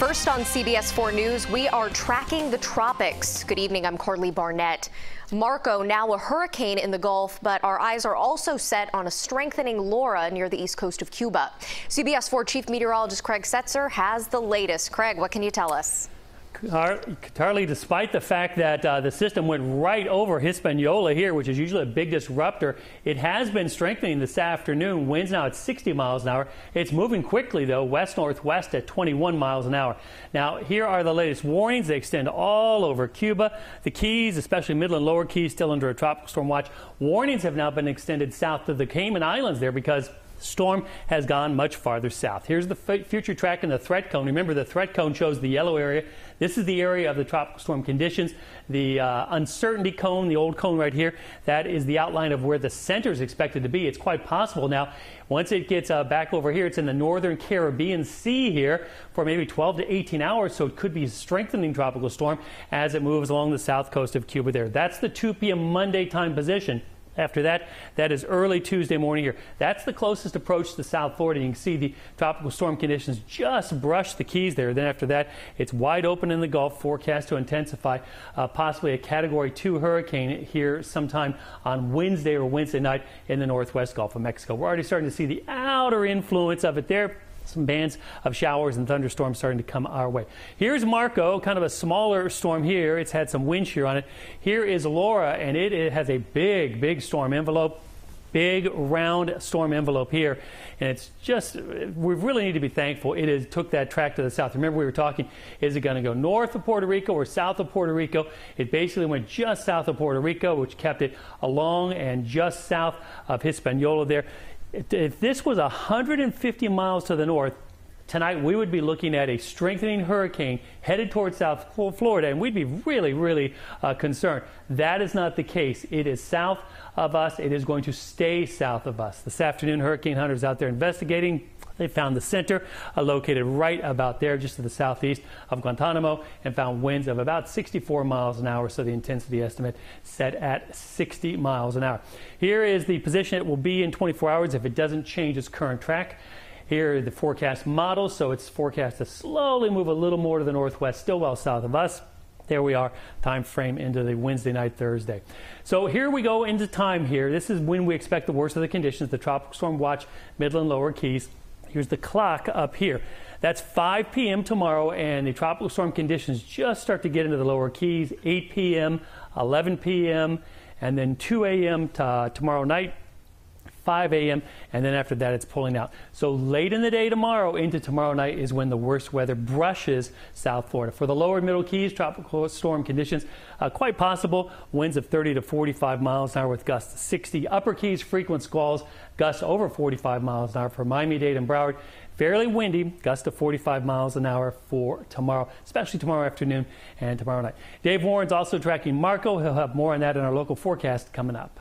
First on CBS 4 News, we are tracking the tropics. Good evening, I'm Carly Barnett. Marco, now a hurricane in the Gulf, but our eyes are also set on a strengthening Laura near the east coast of Cuba. CBS 4 Chief Meteorologist Craig Setzer has the latest. Craig, what can you tell us? Carly, despite the fact that uh, the system went right over Hispaniola here, which is usually a big disruptor, it has been strengthening this afternoon. Winds now at 60 miles an hour. It's moving quickly, though, west northwest at 21 miles an hour. Now, here are the latest warnings. They extend all over Cuba. The Keys, especially middle and lower Keys, still under a tropical storm watch. Warnings have now been extended south of the Cayman Islands there because storm has gone much farther south. Here's the future track and the threat cone. Remember, the threat cone shows the yellow area. This is the area of the tropical storm conditions. The uh, uncertainty cone, the old cone right here, that is the outline of where the center is expected to be. It's quite possible now, once it gets uh, back over here, it's in the northern Caribbean Sea here for maybe 12 to 18 hours, so it could be a strengthening tropical storm as it moves along the south coast of Cuba there. That's the 2 p.m. Monday time position. After that, that is early Tuesday morning here. That's the closest approach to South Florida. You can see the tropical storm conditions just brush the Keys there. Then after that, it's wide open in the Gulf, forecast to intensify, uh, possibly a Category 2 hurricane here sometime on Wednesday or Wednesday night in the northwest Gulf of Mexico. We're already starting to see the outer influence of it there some bands of showers and thunderstorms starting to come our way. Here's Marco, kind of a smaller storm here. It's had some wind shear on it. Here is Laura, and it, it has a big, big storm envelope big round storm envelope here and it's just we really need to be thankful it is, took that track to the south remember we were talking is it going to go north of Puerto Rico or south of Puerto Rico it basically went just south of Puerto Rico which kept it along and just south of Hispaniola there if this was 150 miles to the north, tonight we would be looking at a strengthening hurricane headed towards South Florida, and we'd be really, really uh, concerned. That is not the case. It is south of us. It is going to stay south of us. This afternoon, hurricane hunters out there investigating. They found the center uh, located right about there, just to the southeast of Guantanamo, and found winds of about 64 miles an hour. So the intensity estimate set at 60 miles an hour. Here is the position it will be in 24 hours if it doesn't change its current track. Here are the forecast models. So it's forecast to slowly move a little more to the northwest, still well south of us. There we are, time frame into the Wednesday night, Thursday. So here we go into time here. This is when we expect the worst of the conditions, the tropical storm watch, middle and lower keys. Here's the clock up here. That's 5 p.m. tomorrow, and the tropical storm conditions just start to get into the lower keys 8 p.m., 11 p.m., and then 2 a.m. Uh, tomorrow night. 5 a.m. and then after that it's pulling out. So late in the day tomorrow into tomorrow night is when the worst weather brushes South Florida. For the lower middle keys, tropical storm conditions uh, quite possible. Winds of 30 to 45 miles an hour with gusts 60. Upper keys frequent squalls, gusts over 45 miles an hour for Miami-Dade and Broward. Fairly windy, gusts to 45 miles an hour for tomorrow, especially tomorrow afternoon and tomorrow night. Dave Warren's also tracking Marco. He'll have more on that in our local forecast coming up.